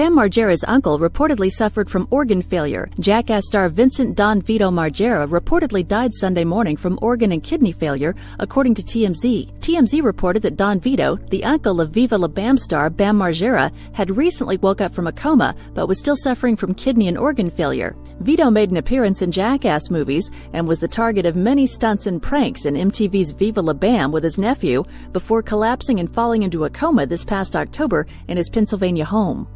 Bam Margera's uncle reportedly suffered from organ failure. Jackass star Vincent Don Vito Margera reportedly died Sunday morning from organ and kidney failure, according to TMZ. TMZ reported that Don Vito, the uncle of Viva La Bam star Bam Margera, had recently woke up from a coma but was still suffering from kidney and organ failure. Vito made an appearance in Jackass movies and was the target of many stunts and pranks in MTV's Viva La Bam with his nephew before collapsing and falling into a coma this past October in his Pennsylvania home.